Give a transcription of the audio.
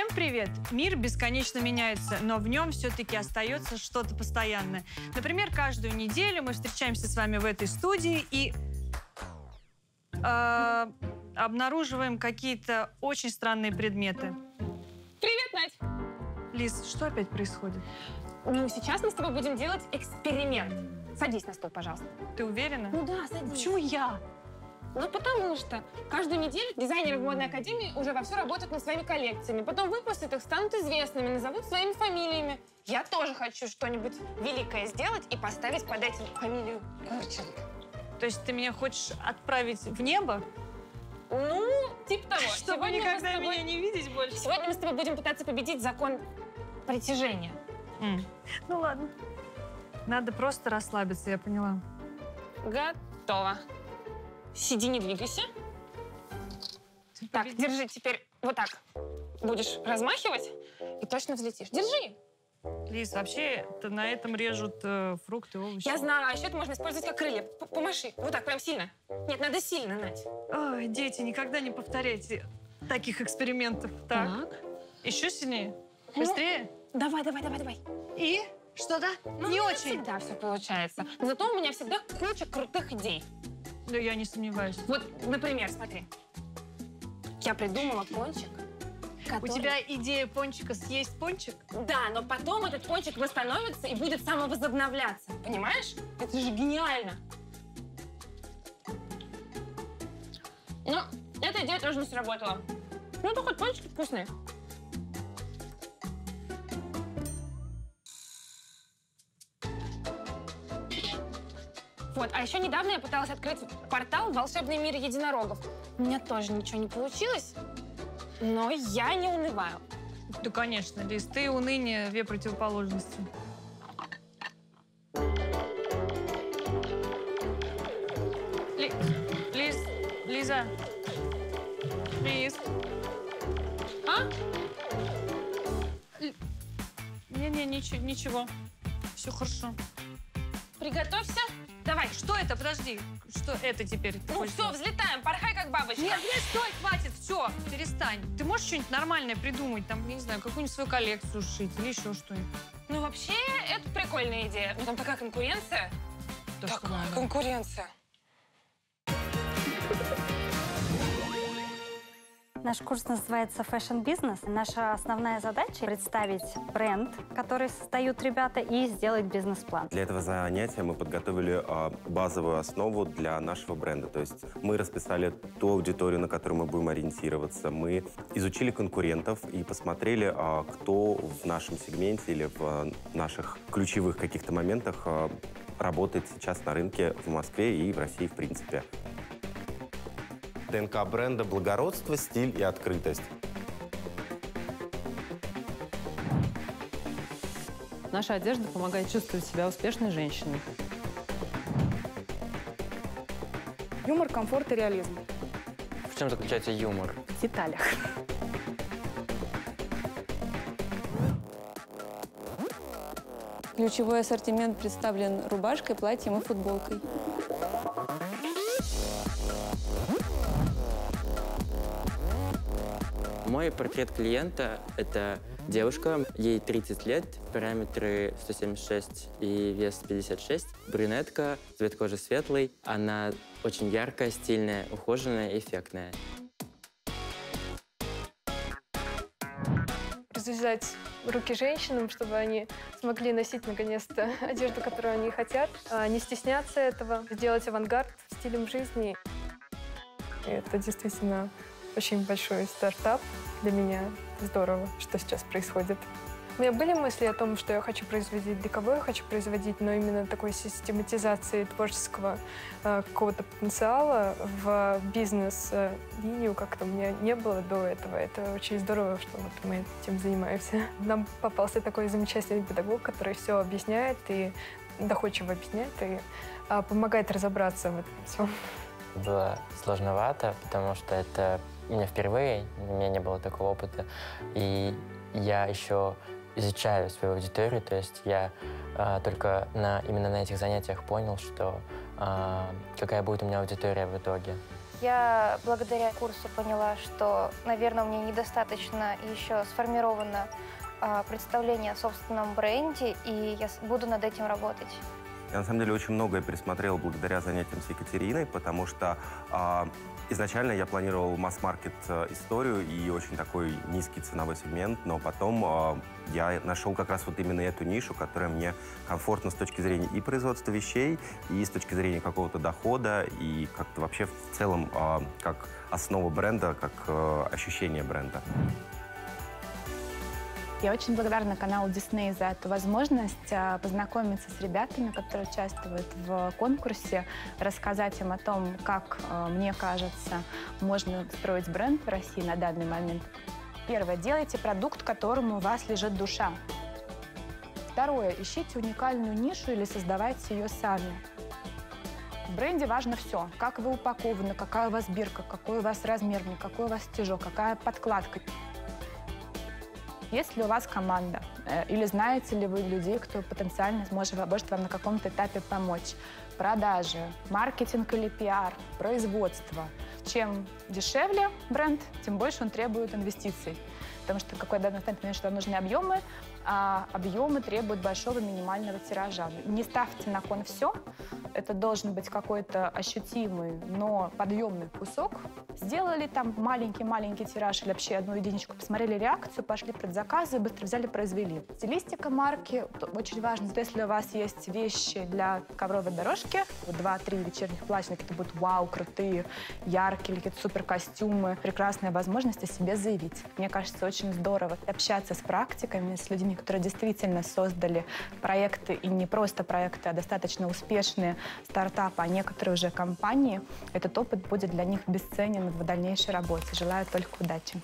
Всем привет! Мир бесконечно меняется, но в нем все-таки остается что-то постоянное. Например, каждую неделю мы встречаемся с вами в этой студии и э, обнаруживаем какие-то очень странные предметы. Привет, Надь! Лиз, что опять происходит? Ну, сейчас мы с тобой будем делать эксперимент. Садись на стол, пожалуйста. Ты уверена? Ну да, садись. Почему я? Ну, потому что каждую неделю дизайнеры в модной академии уже вовсю работают над своими коллекциями. Потом выпустят их, станут известными, назовут своими фамилиями. Я тоже хочу что-нибудь великое сделать и поставить под этим фамилию Курченко. То есть ты меня хочешь отправить в небо? Ну, типа того. Чтобы Сегодня никогда тобой- меня не видеть больше. Сегодня мы с тобой будем пытаться победить закон притяжения. М. Ну ладно. Надо просто расслабиться, я поняла. Готово. Сиди, не двигайся. Так, держи теперь вот так. Будешь размахивать и точно взлетишь. Держи. Лиз, вообще -то на этом режут э, фрукты, овощи. Я знаю, а еще это можно использовать как крылья. П- Помаши. Вот так, прям сильно. Нет, надо сильно, Надь. Ой, дети, никогда не повторяйте таких экспериментов. Так, еще сильнее. Ну, Быстрее. Давай, давай, давай, давай. И? Что-то? Ну, не очень. всегда все получается. Зато у меня всегда куча крутых идей. Да я не сомневаюсь. Вот, например, смотри. Я придумала пончик. У который- тебя идея пончика съесть пончик? Да, но потом этот пончик восстановится и будет самовозобновляться. Понимаешь? Это же гениально. Но эта идея тоже не сработала. Ну, то хоть пончики вкусные. Вот, а еще недавно я пыталась открыть портал в волшебный мир единорогов. У меня тоже ничего не получилось, но я не унываю. Да, конечно, Лиз, ты и уныние две противоположности. Ли- Лиз, Лиза. Лиз. А? Не-не, ничего, ничего. Все хорошо. Приготовься. Давай. Что это? Подожди. Что это теперь? Ну все, взлетаем, порхай как бабочка. Нет, нет, стой, хватит, все, перестань. Ты можешь что-нибудь нормальное придумать? Там, я не знаю, какую-нибудь свою коллекцию шить или еще что-нибудь? Ну вообще, это прикольная идея. Ну там такая конкуренция. Да такая конкуренция. Наш курс называется Fashion Business. Наша основная задача — представить бренд, который создают ребята, и сделать бизнес-план. Для этого занятия мы подготовили а, базовую основу для нашего бренда. То есть мы расписали ту аудиторию, на которую мы будем ориентироваться. Мы изучили конкурентов и посмотрели, а, кто в нашем сегменте или в а, наших ключевых каких-то моментах работает сейчас на рынке в Москве и в России в принципе. ДНК бренда – благородство, стиль и открытость. Наша одежда помогает чувствовать себя успешной женщиной. Юмор, комфорт и реализм. В чем заключается юмор? В деталях. Ключевой ассортимент представлен рубашкой, платьем и футболкой. Мой портрет клиента — это девушка, ей 30 лет, параметры 176 и вес 56, брюнетка, цвет кожи светлый, она очень яркая, стильная, ухоженная, эффектная. развязать руки женщинам, чтобы они смогли носить наконец-то одежду, которую они хотят, а, не стесняться этого, сделать авангард стилем жизни. И это действительно очень большой стартап для меня. Здорово, что сейчас происходит. У меня были мысли о том, что я хочу производить, для кого я хочу производить, но именно такой систематизации творческого э, какого-то потенциала в бизнес-линию как-то у меня не было до этого. Это очень здорово, что вот мы этим занимаемся. Нам попался такой замечательный педагог, который все объясняет и доходчиво объясняет и а, помогает разобраться в этом всем. Было сложновато, потому что это у меня впервые, у меня не было такого опыта. И я еще изучаю свою аудиторию, то есть я а, только на, именно на этих занятиях понял, что а, какая будет у меня аудитория в итоге. Я благодаря курсу поняла, что, наверное, у меня недостаточно еще сформировано а, представление о собственном бренде, и я буду над этим работать. Я на самом деле очень многое пересмотрел благодаря занятиям с Екатериной, потому что а, изначально я планировал масс-маркет э, историю и очень такой низкий ценовой сегмент, но потом а, я нашел как раз вот именно эту нишу, которая мне комфортна с точки зрения и производства вещей, и с точки зрения какого-то дохода, и как-то вообще в целом а, как основа бренда, как э, ощущение бренда. Я очень благодарна каналу Disney за эту возможность а, познакомиться с ребятами, которые участвуют в конкурсе, рассказать им о том, как, а, мне кажется, можно строить бренд в России на данный момент. Первое. Делайте продукт, которому у вас лежит душа. Второе. Ищите уникальную нишу или создавайте ее сами. В бренде важно все. Как вы упакованы, какая у вас бирка, какой у вас размерник, какой у вас стежок, какая подкладка. Есть ли у вас команда? Э, Или знаете ли вы людей, кто потенциально сможет, может вам на каком-то этапе помочь? Продажи, маркетинг или пиар, производство. Чем дешевле бренд, тем больше он требует инвестиций. Потому что какой-то момент, что нужны объемы, а объемы требуют большого минимального тиража. Не ставьте на кон все. Это должен быть какой-то ощутимый, но подъемный кусок. Сделали там маленький-маленький тираж или вообще одну единичку, посмотрели реакцию, пошли предзаказы, быстро взяли, произвели. Стилистика марки очень важно. Если у вас есть вещи для ковровой дорожки, два-три вечерних платья, какие-то будут вау, крутые, яркие, какие-то супер костюмы, прекрасная возможность о себе заявить. Мне кажется, очень здорово общаться с практиками, с людьми, которые действительно создали проекты, и не просто проекты, а достаточно успешные стартапы, а некоторые уже компании. Этот опыт будет для них бесценен в дальнейшей работе. Желаю только удачи.